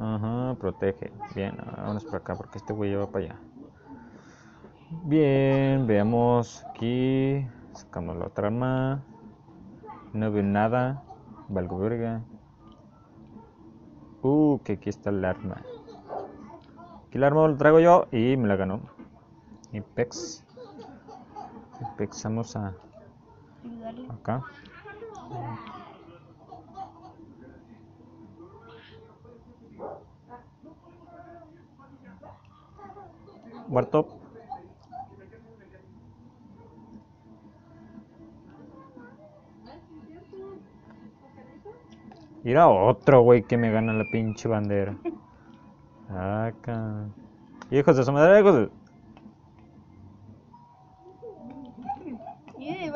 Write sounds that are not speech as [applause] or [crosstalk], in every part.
Ajá, protege. Bien, vámonos para acá porque este güey ya va para allá. Bien, veamos aquí. Sacamos la otra arma. No veo nada. Valgo verga. Uh, que aquí está el arma. Aquí el arma lo traigo yo y me la ganó. Impex. Impex, vamos a acá. Muerto. Mira otro güey que me gana la pinche bandera. Acá. Hijos de su madre, hijos de-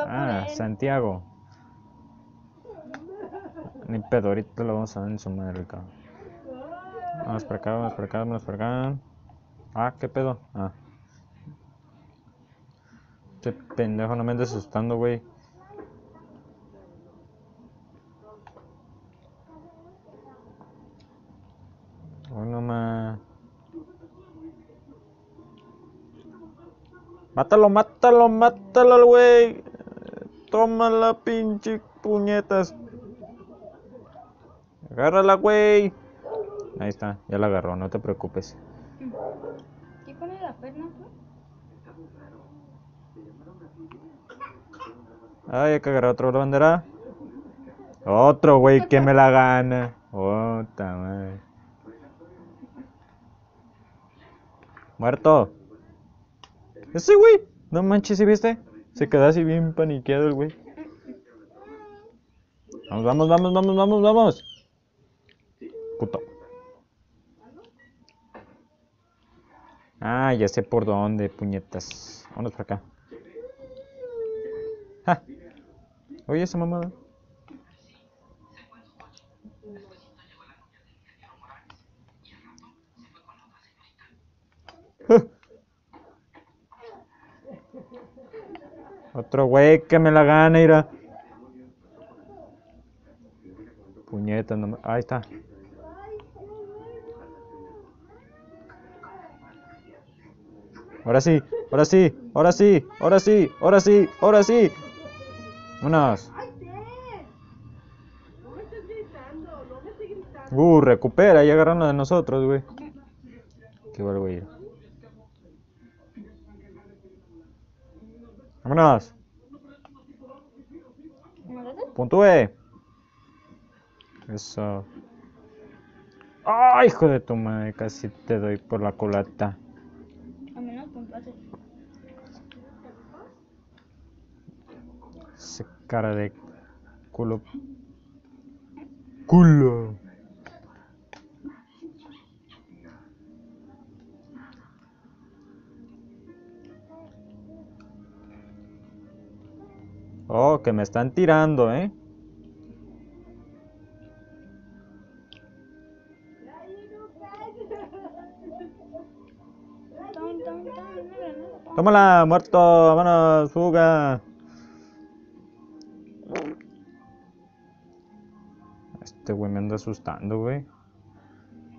Ah. Santiago. Ni pedo, ahorita lo vamos a dar en su madre, cabrón. Vamos para acá, vamos para acá, vamos para acá. Ah, ¿qué pedo? Ah. Este pendejo no me anda asustando, güey. Oh, no más. Mátalo, mátalo, mátalo al güey. Toma la pinche puñetas. Agárrala, güey. Ahí está, ya la agarró, no te preocupes. ¿Qué pone la perna? pues? Ay, hay que agarrar otro bandera. Otro güey que me la gana. Puta madre. Muerto. Ese güey. No manches, ¿sí viste? Se quedó así bien paniqueado el güey. Vamos, vamos, vamos, vamos, vamos, vamos. Puto. Ah, ya sé por dónde, puñetas. Vámonos para acá. Oye, esa mamada. Otro güey que me la gana, ira. Puñeta, no me- Ahí está. Ahora sí, ahora sí, ahora sí, ahora sí, ahora sí, ahora sí. Vámonos. Uh, recupera y agarrando de nosotros, güey. Qué bueno, güey. Vámonos. Puntúe. Eso. ¡Ay, hijo de tu madre! Casi te doy por la culata. A menos puntuaste. Ese cara de culo. Culo. Oh, que me están tirando, ¿eh? Tómala, muerto, vámonos, fuga. Este güey me anda asustando, güey.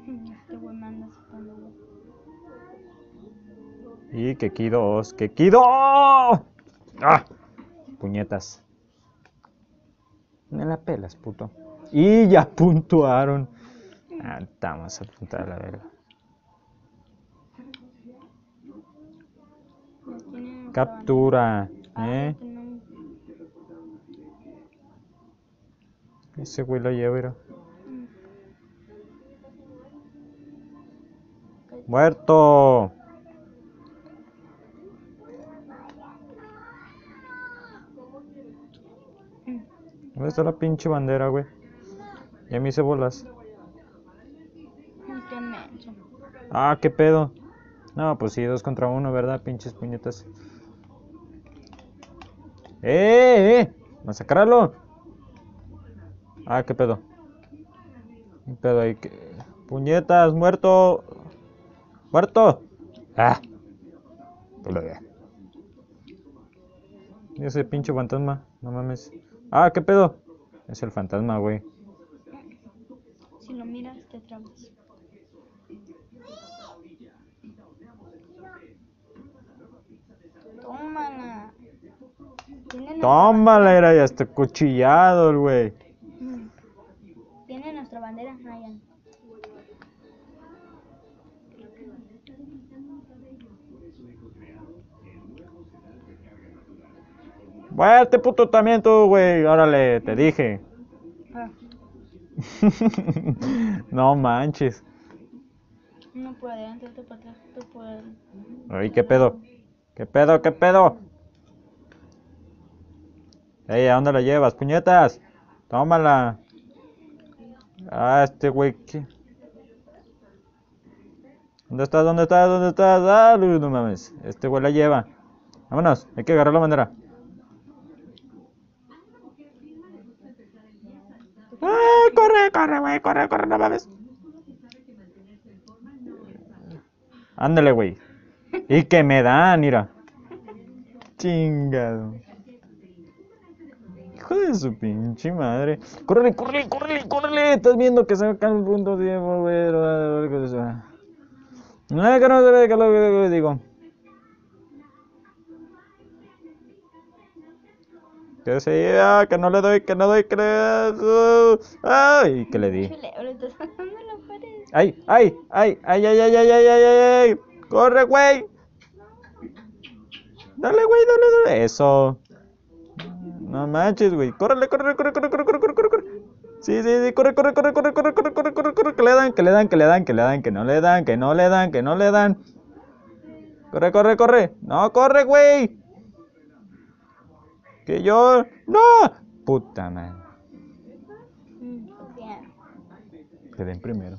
Este güey me anda asustando, güey. Y que dos, que. ¡Ah! Puñetas. Me la pelas, puto. Y ya puntuaron. Ah, estamos a puntar la verga. Captura. Ah, ¿eh? Ese güey lo lleva, mira. Muerto. ¿Dónde está la pinche bandera, güey? Ya me hice bolas. Ah, qué pedo. No, pues sí, dos contra uno, ¿verdad? Pinches puñetas. ¡Eh, eh! ¡Masacrarlo! Ah, qué pedo. ¿Qué pedo ahí? ¿Qué? ¡Puñetas! ¡Muerto! ¡Muerto! ¡Ah! Y ese pinche fantasma, no mames. Ah, ¿qué pedo? Es el fantasma, güey. Si lo miras, te trabas. Tómala. Tómala, era ya está cuchillado el güey. Muerte, puto, también tú, güey. Órale, te dije. Ah, [laughs] no manches. uno por adelante, otro por atrás, otro por el... Ay, ¿qué pedo? ¿Qué pedo? ¿Qué pedo? Ey, ¿a dónde la llevas, puñetas? Tómala. Ah, este güey, ¿qué? ¿Dónde estás? ¿Dónde estás? ¿Dónde estás? Ah, no no mames. Este güey la lleva. Vámonos, hay que agarrar la bandera. ¡Ah, corre, corre, güey! ¡Corre, corre! ¡No mames! Ándale, güey. Y que me dan, mira. Chingado. Hijo de su pinche madre. Córrele, córrele, córrele, córrele. Estás viendo que se acá un punto de güey. No que no se ve que lo que digo. Que se ah, que no le doy, que no doy, que le. Ay, que le di. Chule, ahora estás dando la pared. ¡Ay, ay, ay, ay, ay, ay, ay, ay, ay, ay, ay! ¡Corre, güey! Dale, güey, dale, dale. Eso. No manches, güey. Córrele, corre, corre, corre, corre, corre, corre, corre, corre. Sí, sí, sí, corre, corre, corre, corre, corre, corre, corre, corre, corre, que le dan, que le dan, que le dan, que le dan, que no le dan, que no le dan, que no le dan. Corre, corre, corre. No, corre, güey. Que yo. ¡No! Puta madre. Quedé en primero.